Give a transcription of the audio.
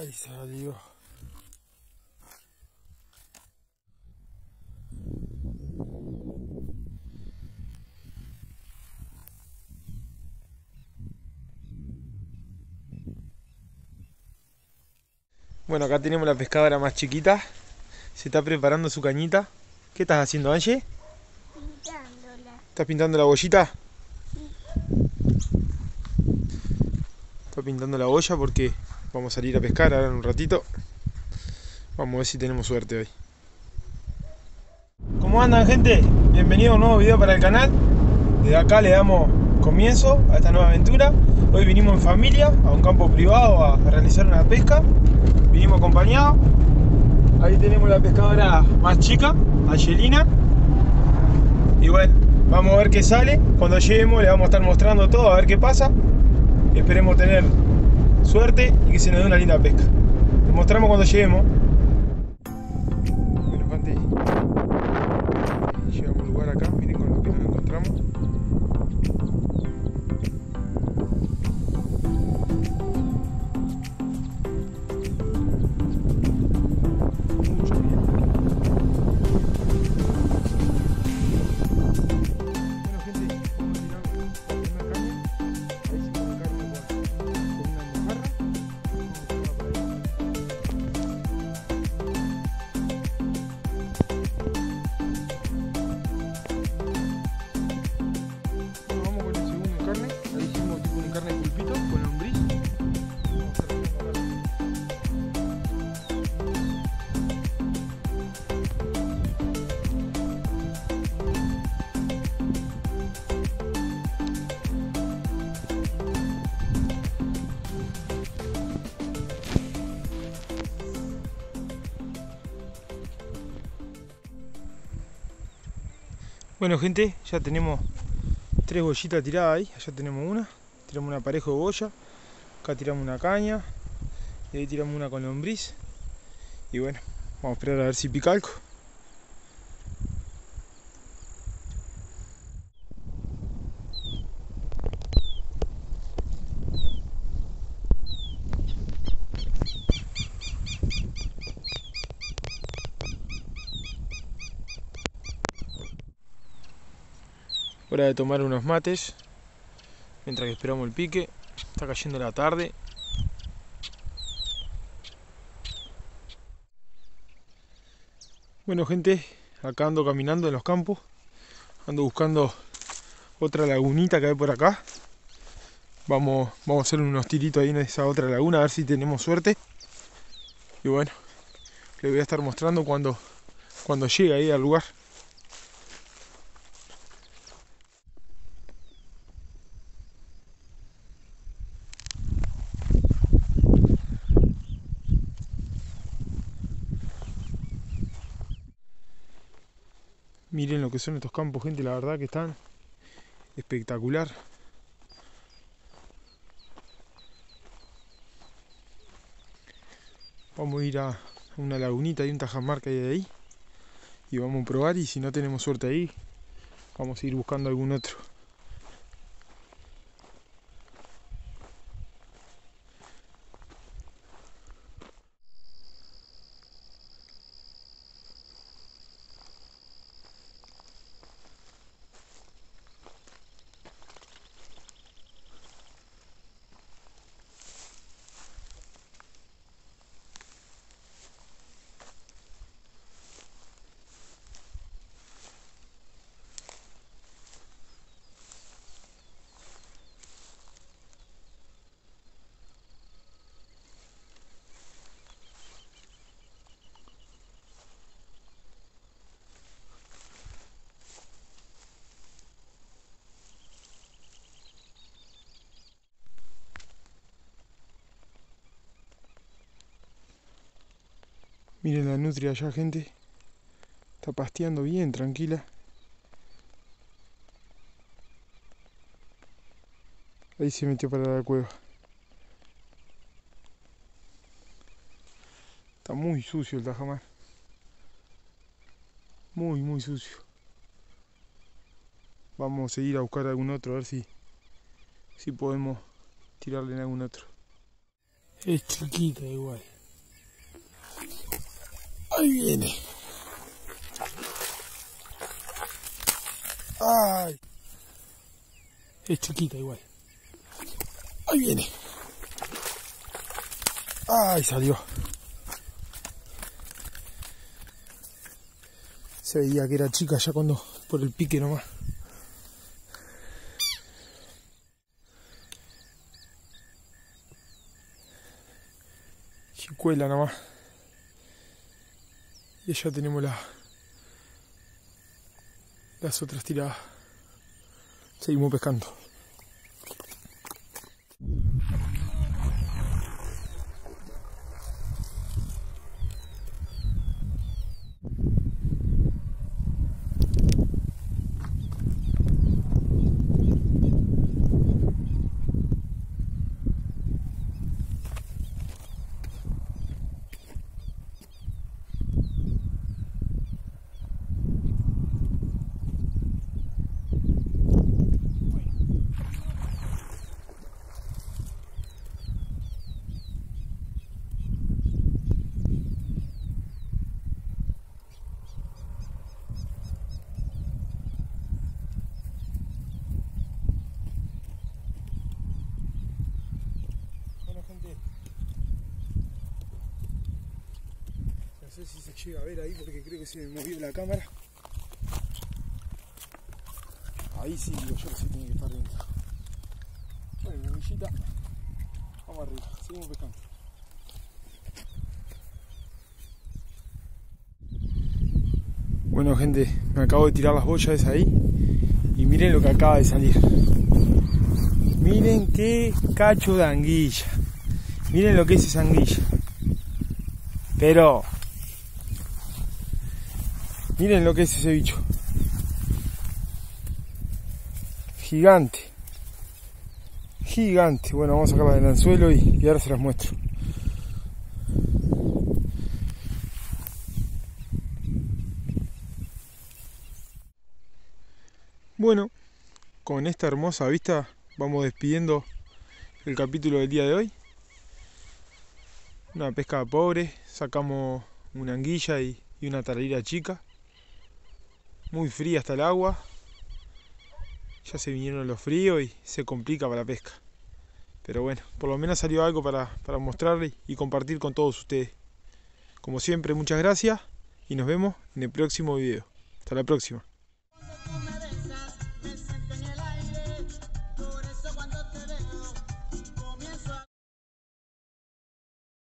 Ahí salió. Bueno, acá tenemos la pescadora más chiquita. Se está preparando su cañita. ¿Qué estás haciendo, Angie? Pintándola. ¿Estás pintando la bollita? Está pintando la boya porque vamos a salir a pescar ahora en un ratito. Vamos a ver si tenemos suerte hoy. ¿Cómo andan gente? Bienvenido a un nuevo video para el canal. Desde acá le damos comienzo a esta nueva aventura. Hoy vinimos en familia a un campo privado a realizar una pesca. Vinimos acompañados. Ahí tenemos la pescadora más chica, Angelina. Y bueno, vamos a ver qué sale. Cuando lleguemos le vamos a estar mostrando todo, a ver qué pasa. Esperemos tener suerte y que se nos dé una linda pesca. Les mostramos cuando lleguemos. Bueno gente, ya tenemos tres bollitas tiradas ahí, allá tenemos una, tiramos una pareja de boya, acá tiramos una caña, y ahí tiramos una con lombriz, y bueno, vamos a esperar a ver si pica algo. De tomar unos mates, mientras que esperamos el pique, está cayendo la tarde. Bueno gente, acá ando caminando en los campos, ando buscando otra lagunita que hay por acá. Vamos, vamos a hacer unos tiritos ahí en esa otra laguna a ver si tenemos suerte. Y bueno, les voy a estar mostrando cuando, cuando llegue ahí al lugar. Miren lo que son estos campos, gente, la verdad que están espectacular. Vamos a ir a una lagunita y un tajamar que hay ahí. Y vamos a probar y si no tenemos suerte ahí, vamos a ir buscando algún otro. Miren la nutria allá, gente. Está pasteando bien, tranquila. Ahí se metió para la cueva. Está muy sucio el tajamar. Muy, muy sucio. Vamos a seguir a buscar algún otro, a ver si, si podemos tirarle en algún otro. Es chiquita igual. Ahí viene. Ay. Es chiquita igual. Ahí viene. Ay, salió. Se veía que era chica ya cuando por el pique nomás. Chicuela nomás. Y ya tenemos la, las otras tiradas. Seguimos pescando. Bueno gente, no sé si se llega a ver ahí porque creo que se me movió la cámara. Ahí sí, digo yo que sí tiene que estar dentro. Bueno, vamos arriba, seguimos pescando. Bueno gente, me acabo de tirar las boyas ahí y miren lo que acaba de salir. Miren qué cacho de anguilla. Miren lo que es esa anguilla. Pero... Miren lo que es ese bicho. Gigante. Gigante. Bueno, vamos a sacarla del anzuelo y, y ahora se las muestro. Bueno, con esta hermosa vista vamos despidiendo el capítulo del día de hoy. Una pesca pobre, sacamos una anguilla y, una tararira chica. Muy fría hasta el agua. Ya se vinieron los fríos y se complica para la pesca. Pero bueno, por lo menos salió algo para, para mostrarle y compartir con todos ustedes. Como siempre, muchas gracias y nos vemos en el próximo video. Hasta la próxima.